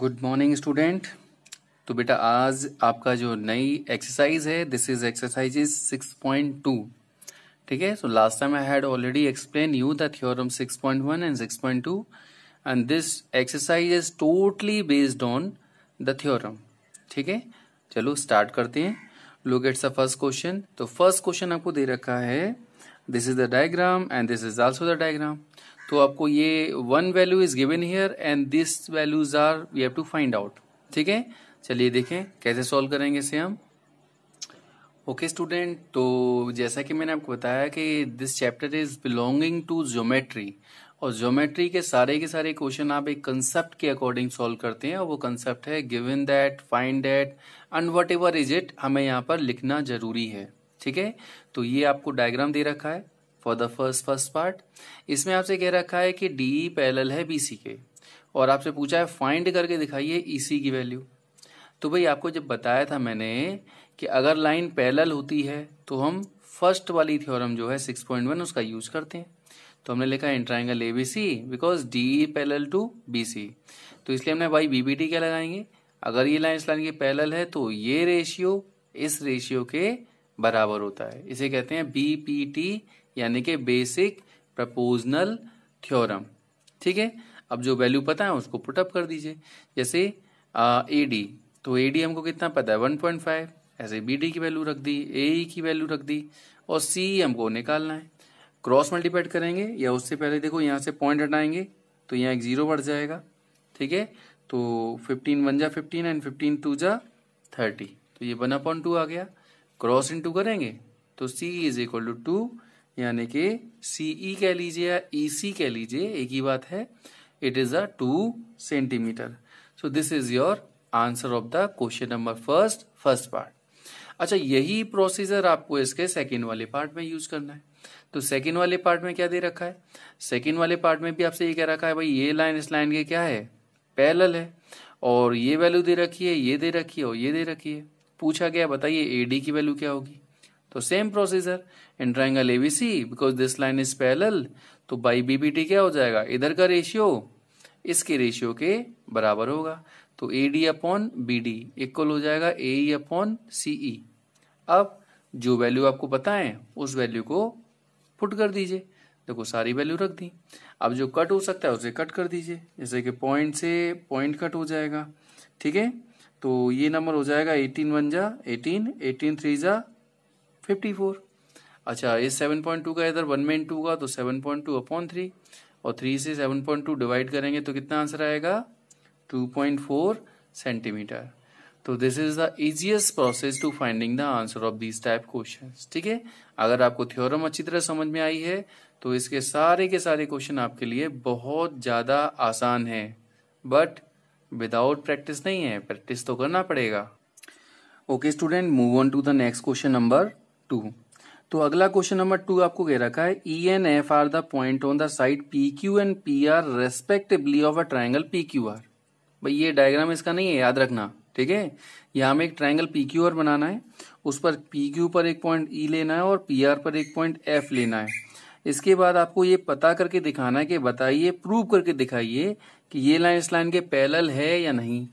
Good morning student. तो बेटा आज आपका जो नई एक्सरसाइज है दिस इज़ एक्सरसाइज इज़ 6.2 ठीक है? So last time I had already explain you the theorem 6.1 and 6.2 and this exercise is totally based on the theorem ठीक है? चलो स्टार्ट करते हैं। Look at the first question तो first question आपको दे रखा है this is the diagram and this is also the diagram तो आपको ये one value is given here and this values are we have to find out ठीक है? चलिए देखें, कैसे सॉल्व करेंगे इसे हम? ओके स्टूडेंट तो जैसा कि मैंने आपको बताया कि this chapter is belonging to geometry और ज्योमेट्री के सारे के सारे क्वेश्चन आप एक कंसेप्ट के अकॉर्डिंग सॉल्व करते हैं और वो कंसेप्ट है given that find that and whatever is it हमें यहाँ पर लिखना ज़रूरी है। ठीक है? तो ये आपको डायग्राम दे रखा है। For the first first part इसमें आपसे कह रखा है कि डी पैरेलल है बीसी के। और आपसे पूछा है फाइंड करके दिखाइए ईसी e की वैल्यू तो भाई, आपको जब बताया था मैंने कि अगर लाइन पैरेलल होती है तो हम फ़र्स्ट वाली थ्योरम जो है 6.1 उसका यूज़ करते हैं। तो हमने लिखा है triangle C because D parallel to B C तो इसलिए हमने भाई बीबीटी क्या लगाएँगे? अगर ये लाइन इस लाइन की पैरेलल है तो ये रेशियो इस रेशियो के बराबर होता है। इसे कहते हैं बीपीटी यानी कि बेसिक प्रपोजनल थ्योरम ठीक है? अब जो वैल्यू पता है उसको पुटअप कर दीजिए। जैसे ए डी तो ए डी हमको कितना पता है? वन पॉइंट फाइव ऐसे बी डी की वैल्यू रख दी ए ई e की वैल्यू रख दी, और सी हमको निकालना है। क्रॉस मल्टीप्लाइड करेंगे, या उससे पहले देखो यहाँ से पॉइंट हटाएँगे तो यहाँ एक ज़ीरो बढ़ जाएगा। ठीक है? तो फिफ्टीन वन जा फिफ्टीन एंड फिफ्टीन टू जा थर्टी तो ये वन अपॉइंट टू आ गया। क्रॉस इन टू करेंगे तो C is equal to two यानी कि सीई e कह लीजिए या ईसी e कह लीजिए, एक ही बात है it is a two centimetre so this is your answer of the question number first first part अच्छा यही प्रोसीजर आपको इसके सेकेंड वाले पार्ट में यूज़ करना है। तो सेकेंड वाले पार्ट में क्या दे रखा है? सेकेंड वाले पार्ट में भी आपसे ये कह रखा है, भाई, ये लाइन इस लाइन के क्या है? पैरेलल है। और ये वैल्यू दे रखी है, ये दे रखी है और ये दे रखी है। पूछा गया, बताइए एडी की वैल्यू क्या होगी? तो same procedure in triangle ABC because this line is parallel तो बाई बीबीटी क्या हो जाएगा? इधर का रेशियो इसके रेशियो के बराबर होगा। तो A D upon B D equal हो जाएगा ए ई अपॉन सीई अब जो वैल्यू आपको पता है, उस वैल्यू को पुट कर दीजिए। देखो, सारी वैल्यू रख दी। अब जो कट हो सकता है, उसे कट कर दीजिए। जैसे कि पॉइंट से पॉइंट कट हो जाएगा। ठीक है? तो ये नंबर हो जाएगा एटीन वन जा एटीन एटीन थ्री जा फिफ्टी फोर अच्छा इस सेवन पॉइंट टू का इधर वन में टू का तो seven point two upon three और थ्री से सेवन पॉइंट टू डिवाइड करेंगे तो कितना आंसर आएगा? टू पॉइंट फोर सेंटीमीटर तो this is the easiest process to finding the answer of this type question ठीक है? अगर आपको थ्योरम अच्छी तरह समझ में आई है तो इसके सारे के सारे क्वेश्चन आपके लिए बहुत ज़्यादा आसान है। बट विदाउट प्रैक्टिस नहीं है प्रैक्टिस तो करना पड़ेगा। Okay student move on to the next question number two तो अगला क्वेश्चन नंबर टू आपको कह रखा है E and F are the point on the side P Q and P R respectively of a triangle P Q R भाई ये diagram इसका नहीं है, याद रखना, ठीक है? यहाँ हमें एक ट्राइंगल पी क्यू आर बनाना है, उस पर पी क्यू पर एक पॉइंट ई e लेना है और पी आर पर एक पॉइंट एफ़ लेना है। इसके बाद आपको ये पता करके दिखाना है कि बताइए प्रूव करके दिखाइए कि ये लाइन इस लाइन के पैरेलल है या नहीं।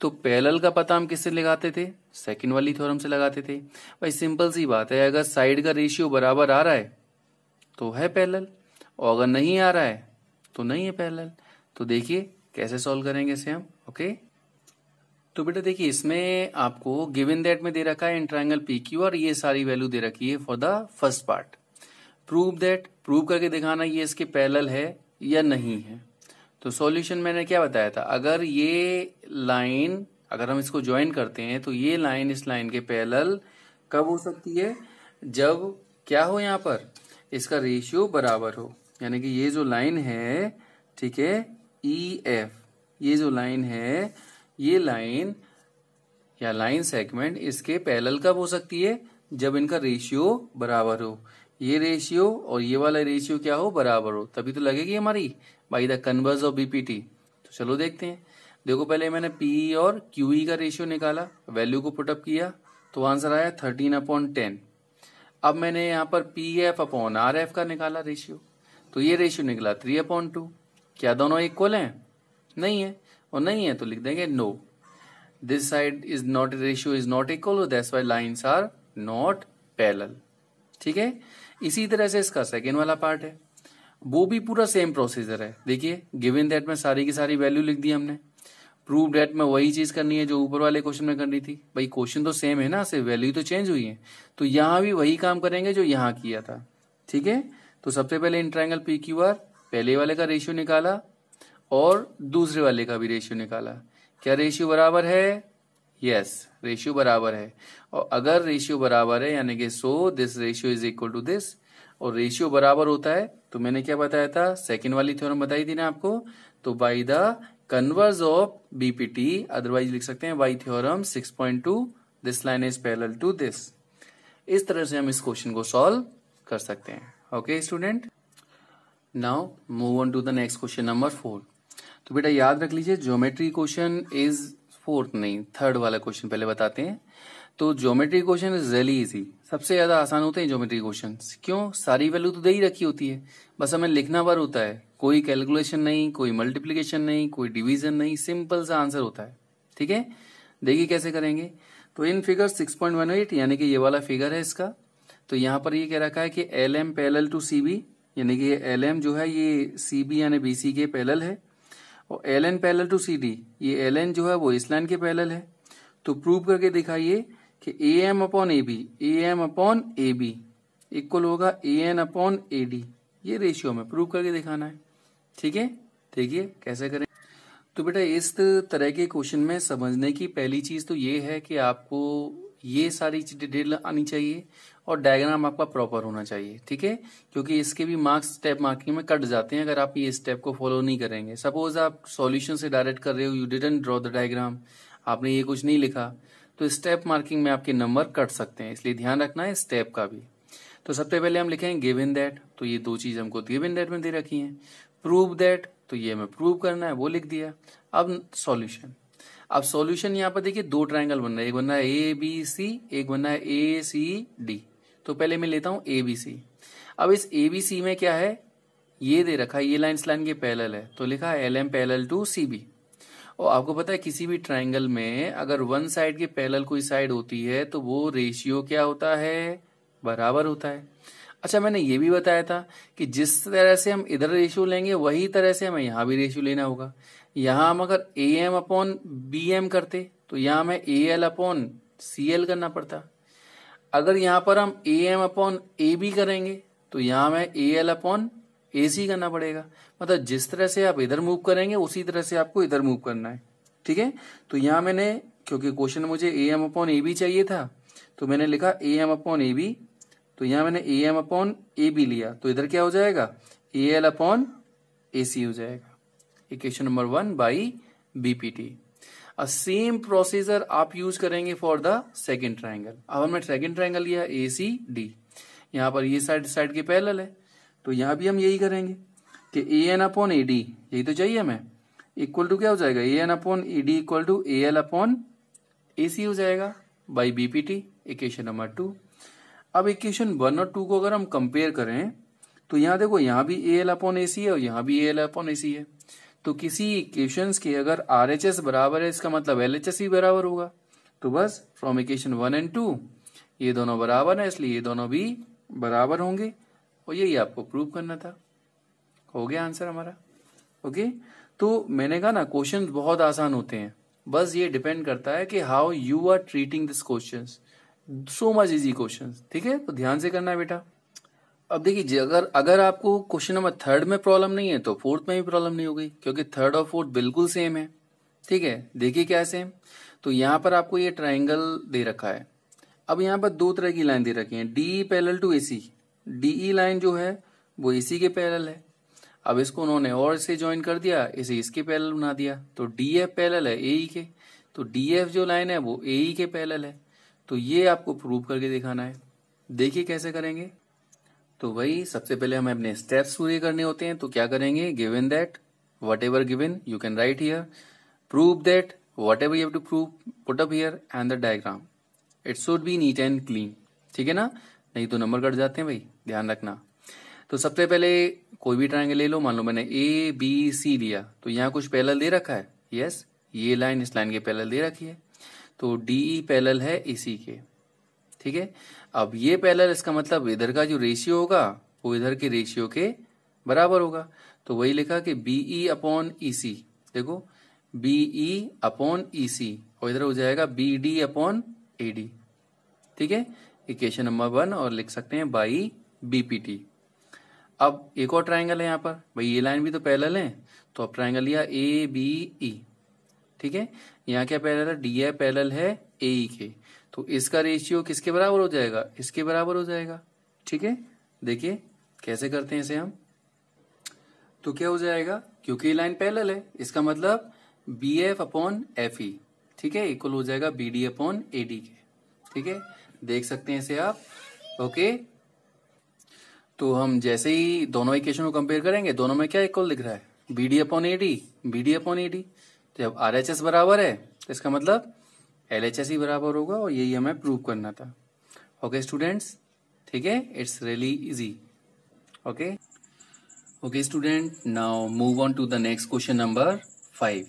तो पैरेलल का पता हम किससे लगाते थे? सेकंड वाली थ्योरम से लगाते थे। भाई सिंपल सी बात है, अगर साइड का रेशियो बराबर आ रहा है तो है पैरेलल। और अगर नहीं आ रहा है तो नहीं है पैरेलल। तो देखिए, कैसे सॉल्व करेंगे इसे हम ओके तो बेटा देखिए, इसमें आपको गिवन दैट में दे रखा है इंट्राइंगल पी क्यू और ये सारी वैल्यू दे रखी है for the first part prove that prove करके दिखाना ये इसके पैरेलल है या नहीं है। तो सॉल्यूशन मैंने क्या बताया था? अगर ये लाइन अगर हम इसको ज्वाइन करते हैं तो ये लाइन इस लाइन के पैरेलल कब हो सकती है? जब क्या हो यहाँ पर? इसका रेशियो बराबर हो। यानी कि ये जो लाइन है, ठीक है ई e एफ़ ये जो लाइन है, ये लाइन या लाइन सेगमेंट इसके पैरेलल कब हो सकती है? जब इनका रेशियो बराबर हो। ये रेशियो और ये वाला रेशियो क्या हो? बराबर हो। तभी तो लगेगी हमारी। By the converse of BPT तो चलो देखते हैं। देखो, पहले मैंने पी और क्यूई का रेशियो निकाला। वैल्यू को पुटअप किया। तो आंसर आया थर्टीन अपॉन टेन अब मैंने यहाँ पर P F upon R F का निकाला रेशियो तो ये रेशियो निकला थ्री अपॉन टू क्या दोनों इक्वल हैं? नहीं है। और नहीं है तो लिख देंगे no this side is not ratio is not equal that's why lines are not parallel ठीक है? इसी तरह से इसका सेकेंड वाला पार्ट है। वो भी पूरा सेम प्रोसीजर है। देखिए गिवन दैट में सारी की सारी वैल्यू लिख दी हमने। प्रूव डेट में वही चीज़ करनी है जो ऊपर वाले क्वेश्चन में करनी थी। भाई क्वेश्चन तो सेम है ना, सिर्फ़ वैल्यू तो चेंज हुई है। तो यहाँ भी वही काम करेंगे जो यहाँ किया था। ठीक है? तो सबसे पहले in triangle P Q R पहले वाले का रेशियो निकाला और दूसरे वाले का भी रेशियो निकाला। क्या रेशियो बराबर है? यस रेशियो बराबर है। और अगर रेशियो बराबर है, यानी कि so this ratio is equal to this और रेशियो बराबर होता है तो मैंने क्या बताया था? सेकेंड वाली थ्योरम बताई थी ना आपको? तो by the converse of BPT otherwise लिख सकते हैं by theorem 6.2 this line is parallel to this इस तरह से हम इस क्वेश्चन को सॉल्व कर सकते हैं। Okay student now move on to the next question number four तो बेटा याद रख लीजिए ज्योमेट्री क्वेश्चन इज़ फोर्थ नहीं थर्ड वाला क्वेश्चन पहले बताते हैं। तो geometry question is really easy सबसे ज़्यादा आसान होते हैं ज्योमेट्री क्वेश्चन क्यों? सारी वैल्यू तो दे ही रखी होती है। बस हमें लिखना बार होता है। कोई कैलकुलेशन नहीं, कोई मल्टीप्लीकेशन नहीं, कोई डिवीज़न नहीं सिंपल सा आंसर होता है। ठीक है? देखिए कैसे करेंगे। तो इन फिगर 6.18 यानी कि ये वाला फिगर है इसका। तो यहाँ पर ये कह रखा है कि एल एम टू सी यानी कि एल जो है ये सी बी यानी बी सी के पैरल है। और L N parallel to C D ये एल एन जो है वो इस लाइन के पैरल है। तो प्रूव करके दिखाइए कि A M upon A B A M upon A B equal होगा A N upon A D ये रेशियो में प्रूव करके दिखाना है। ठीक है? देखिए, कैसे करें। तो बेटा, इस तरह के क्वेश्चन में समझने की पहली चीज़ तो ये है कि आपको ये सारी डिटेल आनी चाहिए। और डायग्राम आपका प्रॉपर होना चाहिए, ठीक है? क्योंकि इसके भी मार्क्स स्टेप मार्किंग में कट जाते हैं अगर आप ये स्टेप को फॉलो नहीं करेंगे। सपोज़ आप सॉल्यूशन से डायरेक्ट कर रहे हो you didn't draw the diagram आपने ये कुछ नहीं लिखा तो स्टेप मार्किंग में आपके नंबर कट सकते हैं। इसलिए ध्यान रखना है स्टेप का भी। तो सबसे पहले हम लिखेंगे गिव इन दैट तो ये दो चीज़ हमको गिव इन दैट में दे रखी है। प्रूव दैट तो ये हमें प्रूव करना है, वो लिख दिया। अब सॉल्यूशन अब सॉल्यूशन यहाँ पर देखिए दो ट्रायंगल बन रहा है, एक बन रहा है ए बी सी एक बन रहा है ए सी डी तो पहले मैं लेता हूँ ए बी सी अब इस ए बी सी में क्या है? ये दे रखा है, ये लाइन लाइन के पैरेलल है। तो लिखा है L M parallel to C B और आपको पता है किसी भी ट्राइंगल में अगर वन साइड के पैरेलल कोई साइड होती है तो वो रेशियो क्या होता है? बराबर होता है। अच्छा मैंने ये भी बताया था कि जिस तरह से हम इधर रेशियो लेंगे, वही तरह से हमें यहाँ भी रेशियो लेना होगा। यहाँ हम अगर A M upon B M करते तो यहाँ हमें A L upon C L करना पड़ता। अगर यहाँ पर हम A M upon A B करेंगे तो यहाँ हमें ए एल अपॉन ए सी करना पड़ेगा। मतलब जिस तरह से आप इधर मूव करेंगे, उसी तरह से आपको इधर मूव करना है। ठीक है? तो यहाँ मैंने, क्योंकि क्वेश्चन मुझे A M upon A B चाहिए था तो मैंने लिखा A M upon A B तो यहाँ मैंने A M upon A B लिया। तो इधर क्या हो जाएगा? ए एल अपॉन ए सी हो जाएगा। Equation number one by BPT same procedure आप यूज़ करेंगे फॉर द सेकेंड ट्राइंगल अब हमने सेकेंड ट्राइंगल लिया ए सी डी यहाँ पर ये साइड साइड के पैरेलल है। तो यहाँ भी हम यही करेंगे कि A N upon A D यही तो चाहिए हमें। इक्वल टू क्या हो जाएगा? A N upon A D equal to A L upon A C हो जाएगा by BPT equation number two अब इक्वेशन वन और टू को अगर हम कंपेयर करें तो यहाँ देखो, यहाँ भी ए एल अपॉन ए सी है और यहाँ भी ए एल अपॉन ए सी है। तो किसी इक्वेशन के अगर आर एच एस बराबर है, इसका मतलब एल एच एस भी बराबर होगा। तो बस from equation one and two ये दोनों बराबर है, इसलिए ये दोनों भी बराबर होंगे। और यही आपको प्रूव करना था। हो गया आंसर हमारा। ओके तो मैंने कहा ना क्वेश्चन बहुत आसान होते हैं। बस ये डिपेंड करता है कि how you are treating this question so much easy question ठीक है? तो ध्यान से करना है बेटा। अब देखिए अगर अगर आपको क्वेश्चन नंबर थर्ड में प्रॉब्लम नहीं है तो फोर्थ में भी प्रॉब्लम नहीं होगी क्योंकि थर्ड और फोर्थ बिल्कुल सेम है। ठीक है? देखिए क्या सेम तो यहाँ पर आपको ये ट्राइंगल दे रखा है। अब यहाँ पर दो तरह की लाइन दे रखी है D parallel to AC DE line जो है, वो एसी के पैरल है। अब इसको उन्होंने और से ज्वाइन कर दिया, इसे इसके पैरल बना दिया। तो डी एफ़ पैरल है एई के। तो डी एफ़ जो लाइन है, वो एई के पैरल है। तो ये आपको प्रूव करके दिखाना है। देखिए कैसे करेंगे। तो वही, सबसे पहले हमें अपने स्टेप्स पूरे करने होते हैं तो क्या करेंगे? Given that whatever given you can write here prove that whatever you to prove put up here and the diagram it should be neat and clean ठीक है ना? नहीं तो नंबर कट जाते हैं भाई, ध्यान रखना। तो सबसे पहले कोई भी ट्रायंगल ले लो, मान लो मैंने ए बी सी लिया तो यहाँ कुछ पैरेलल दे रखा है? यस ये लाइन इस लाइन के पैरेलल दे रखी है। तो डी पैरेलल है इसी के। ठीक है? अब ये पैरेलल इसका मतलब इधर का जो रेशियो होगा, वो इधर के रेशियो के बराबर होगा। तो वही लिखा कि बीई अपॉन ईसी देखो बीई अपॉन ईसी और इधर हो जाएगा B D upon A D ठीक है? इक्वेशन नंबर वन और लिख सकते हैं बाई बीपीटी अब एक और ट्राइंगल है यहाँ पर। भाई, ये लाइन भी तो पैरेलल है। तो अब ट्राइंगल लिया ए बी ई ठीक है? यहाँ क्या पैरेलल है? डी ए पैरेलल है ए ई के तो इसका रेशियो किसके बराबर हो जाएगा? इसके बराबर हो जाएगा। ठीक है? देखिए, कैसे करते हैं इसे हम? तो क्या हो जाएगा? क्योंकि लाइन पैरेलल है, इसका मतलब B F upon F E ठीक है? इक्वल हो जाएगा B D upon A D के ठीक है? देख सकते हैं इसे आप। ओके तो हम जैसे ही दोनों इक्वेशन को कंपेयर करेंगे, दोनों में क्या इक्वल दिख रहा है? B D upon A D B D upon A D जब आर एच एस बराबर है तो इसका मतलब एल एच एस ही बराबर होगा और यही हमें प्रूव करना था। ओके स्टूडेंट्स ठीक है? It's really easy okay okay student now move on to the next question number five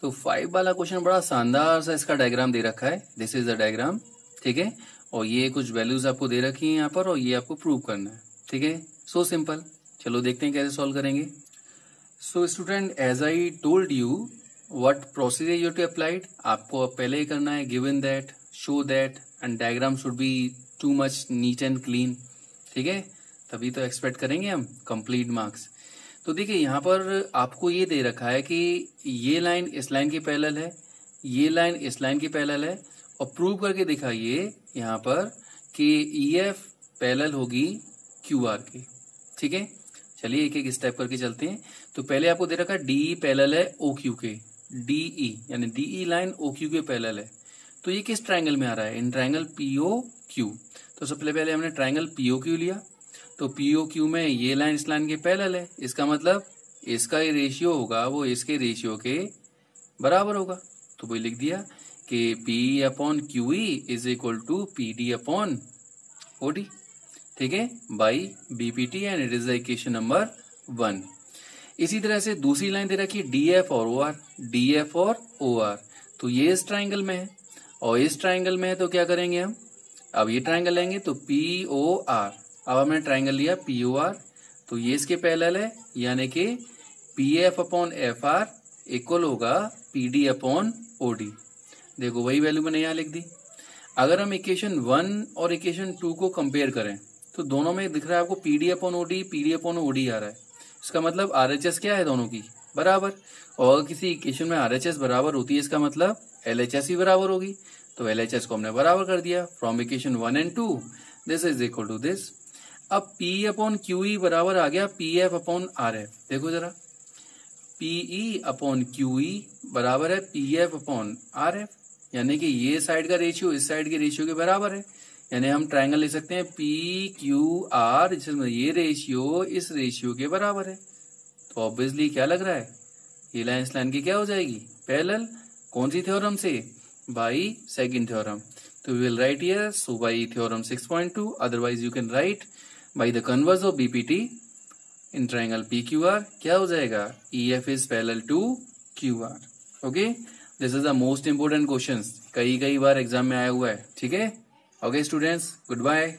तो फाइव वाला क्वेश्चन बड़ा शानदार सा इसका डायग्राम दे रखा है। दिस इज़ द डायग्राम ठीक है? और ये कुछ वैल्यूज़ आपको दे रखी है यहाँ पर और ये आपको प्रूव करना है। ठीक है? सो सिंपल चलो देखते हैं कैसे सॉल्व करेंगे। So student as I told you what procedure you to applied आपको पहले ही करना है given that show that and diagram should be too much neat and clean ठीक है? तभी तो एक्सपेक्ट करेंगे हम कंप्लीट मार्क्स तो देखिए, यहाँ पर आपको ये दे रखा है कि ये लाइन इस लाइन की पैरेलल है, ये लाइन इस लाइन की पैरेलल है, और प्रूव करके दिखाइए यहाँ पर कि ई एफ़ पैरेलल होगी क्यू आर के, ठीक है? चलिए एक एक स्टेप करके चलते हैं। तो पहले आपको दे रखा है डी पैरेलल है ओ क्यू के डीई यानी डीई लाइन ओ क्यू के पैरेलल है। तो ये किस ट्राइंगल में आ रहा है? इन ट्राइंगल पीओ क्यू तो सबसे पहले हमने ट्राइंगल पीओ क्यू लिया। तो पीओ क्यू में ये लाइन इस लाइन के पैरेलल है। इसका मतलब इसका ये रेशियो होगा, वो इसके रेशियो के बराबर होगा। तो वही लिख दिया कि P upon Q is equal to P D upon O D ठीक है? By BPT and it is the equation number one इसी तरह से दूसरी लाइन दे रखी है डी एफ़ और ओ आर डी एफ़ और ओ आर तो ये इस ट्राइंगल में है। और इस ट्राइंगल में है तो क्या करेंगे हम? अब ये ट्राइंगल लेंगे तो पी ओ आर अब हमने ट्राइंगल लिया पी ओ आर तो ये इसके पैरेलल है, यानी कि P F upon F R equal होगा P D upon O D देखो वही वैल्यू मैंने यहाँ लिख दी। अगर हम इक्वेशन वन और इक्वेशन टू को कंपेयर करें तो दोनों में दिख रहा है आपको PD upon OD PD upon OD आ रहा है। इसका मतलब आरएचएस क्या है दोनों की? बराबर। और अगर किसी इक्वेशन में आरएचएस बराबर होती है, इसका मतलब एलएचएस ही बराबर होगी। तो एलएचएस को हमने बराबर कर दिया। From equation one and two this is equal to this अब पी अपॉन क्यू ई बराबर आ गया P F upon R F देखो जरा। पीई अपॉन क्यू ई बराबर है P F upon R F यानी कि ये साइड का रेशियो इस साइड के रेशियो के बराबर है। यानी हम ट्राइंगल ले सकते हैं पी क्यू आर जिसमें ये रेशियो इस रेशियो के बराबर है। तो ऑब्वियसली क्या लग रहा है? ये लाइन इस लाइन की क्या हो जाएगी? पैरेलल कौन सी थ्योरम से? बाई सेकंड थ्योरम तो we will write here so by theorem 6.2 otherwise you can write by the converse of BPT in triangle P Q R क्या हो जाएगा? E F is parallel to Q R okay this is the most important question कई कई बार exam में आया हुआ है। ठीक है? Okay students, goodbye.